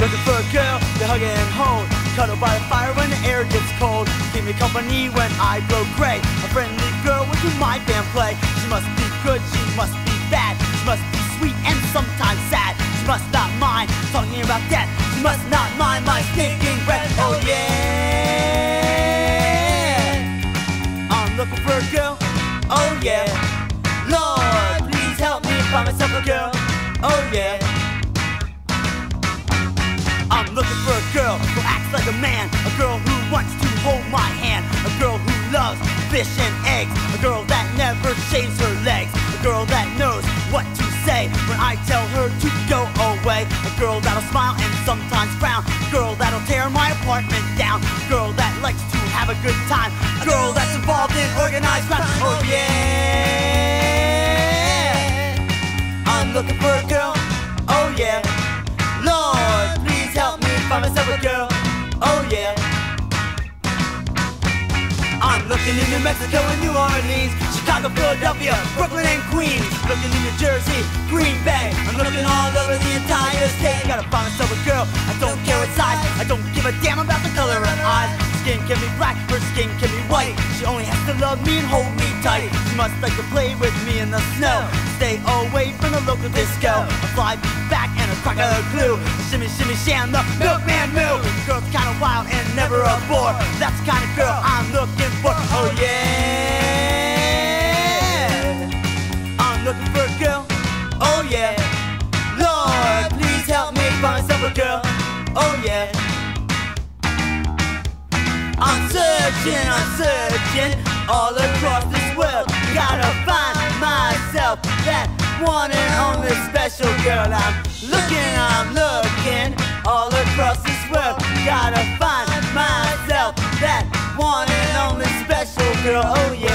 Looking for a girl to hug and hold. Cuddle by the fire when the air gets cold. Keep me company when I grow gray. A friendly girl with whom my band play. She must be good, she must be bad. She must be sweet and sometimes sad. She must not mind talking about death. She must not mind my stinking breath. Oh yeah. I'm looking for a girl. Oh yeah. Lord, please help me find myself a girl. Oh yeah. Girl who acts like a man, a girl who wants to hold my hand, a girl who loves fish and eggs, a girl that never shaves her legs, a girl that knows what to say when I tell her to go away, a girl that'll smile and sometimes frown, a girl that'll tear my apartment down, a girl that likes to have a good time, a girl that's involved in organized crime. Oh yeah, find myself a girl. Oh yeah. I'm looking in New Mexico and New Orleans, Chicago, Philadelphia, Brooklyn and Queens. Looking in New Jersey, Green Bay. I'm looking all over the entire state. Gotta find myself a girl. I don't care what size. I don't give a damn about the color of her eyes. Skin can be black, her skin can be white. She only has to love me and hold me tight. She must like to play with me in the snow. Stay away from the local disco. A fly back glue. A shimmy, shimmy, sham, the milkman moo. Girl's kinda wild and never a bore. That's the kind of girl I'm looking for. Oh yeah. I'm looking for a girl. Oh yeah. Lord, please help me find myself a girl. Oh yeah. I'm searching, I'm searching all across this world. Gotta find myself that one and only special girl. I'm looking, I'm looking all across this world. Gotta find myself that one and only special girl. Oh yeah.